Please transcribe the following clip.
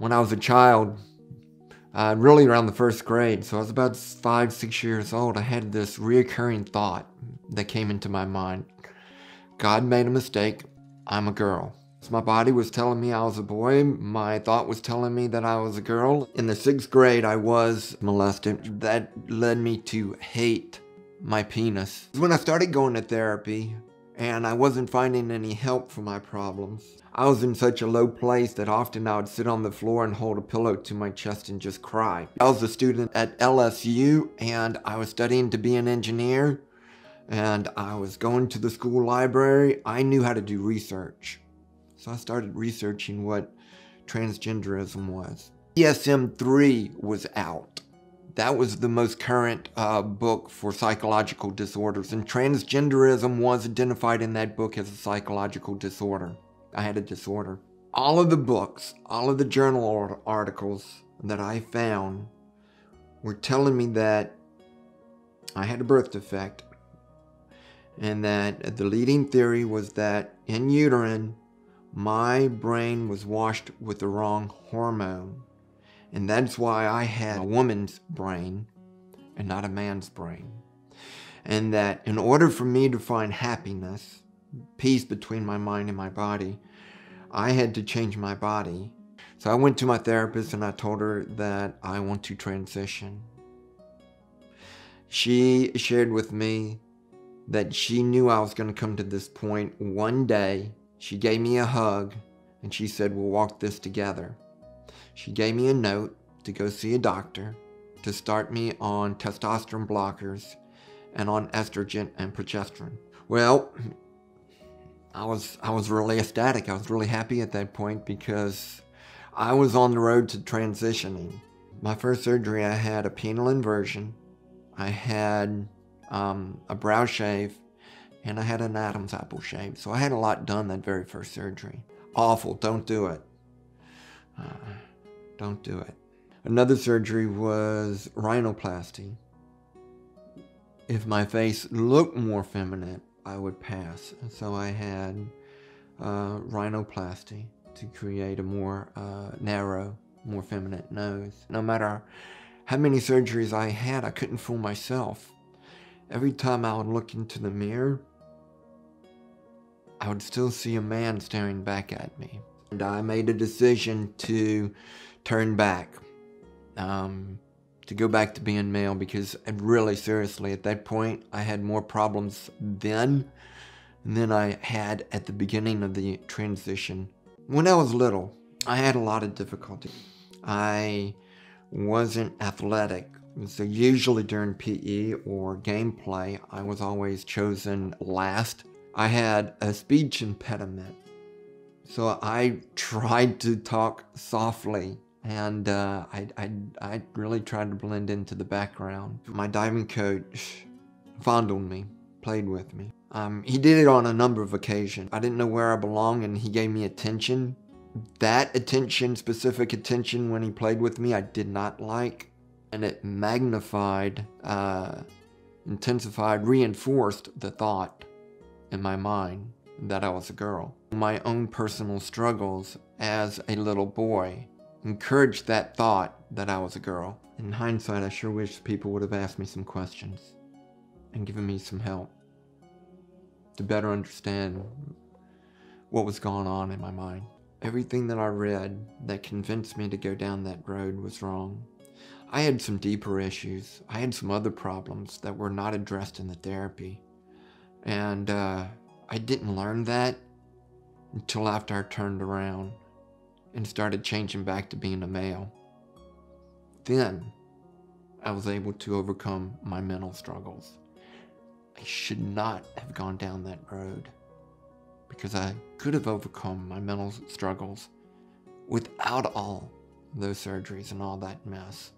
when I was a child, uh, really around the first grade, so I was about five, six years old, I had this reoccurring thought that came into my mind. God made a mistake. I'm a girl. So my body was telling me I was a boy. My thought was telling me that I was a girl. In the sixth grade, I was molested. That led me to hate my penis. When I started going to therapy and I wasn't finding any help for my problems, I was in such a low place that often I would sit on the floor and hold a pillow to my chest and just cry. I was a student at LSU and I was studying to be an engineer and I was going to the school library. I knew how to do research. So I started researching what transgenderism was. DSM 3 was out. That was the most current uh, book for psychological disorders, and transgenderism was identified in that book as a psychological disorder. I had a disorder. All of the books, all of the journal articles that I found were telling me that I had a birth defect and that the leading theory was that in uterine my brain was washed with the wrong hormone. And that's why I had a woman's brain and not a man's brain. And that in order for me to find happiness, peace between my mind and my body, I had to change my body. So I went to my therapist and I told her that I want to transition. She shared with me that she knew I was going to come to this point one day she gave me a hug and she said, We'll walk this together. She gave me a note to go see a doctor to start me on testosterone blockers and on estrogen and progesterone. Well, I was I was really ecstatic. I was really happy at that point because I was on the road to transitioning. My first surgery, I had a penile inversion. I had um, a brow shave and I had an Adam's apple shave. So I had a lot done that very first surgery. Awful, don't do it. Don't do it. Another surgery was rhinoplasty. If my face looked more feminine, I would pass. So I had uh, rhinoplasty to create a more uh, narrow, more feminine nose. No matter how many surgeries I had, I couldn't fool myself. Every time I would look into the mirror, I would still see a man staring back at me. And I made a decision to turn back, um, to go back to being male because really seriously at that point I had more problems then than I had at the beginning of the transition. When I was little, I had a lot of difficulty. I wasn't athletic. So usually during PE or gameplay, I was always chosen last I had a speech impediment. So I tried to talk softly and uh, I, I, I really tried to blend into the background. My diving coach fondled me, played with me. Um, he did it on a number of occasions. I didn't know where I belonged and he gave me attention. That attention, specific attention when he played with me, I did not like. And it magnified, uh, intensified, reinforced the thought in my mind that I was a girl. My own personal struggles as a little boy encouraged that thought that I was a girl. In hindsight, I sure wish people would have asked me some questions and given me some help to better understand what was going on in my mind. Everything that I read that convinced me to go down that road was wrong. I had some deeper issues. I had some other problems that were not addressed in the therapy. And uh, I didn't learn that until after I turned around and started changing back to being a male. Then I was able to overcome my mental struggles. I should not have gone down that road because I could have overcome my mental struggles without all those surgeries and all that mess.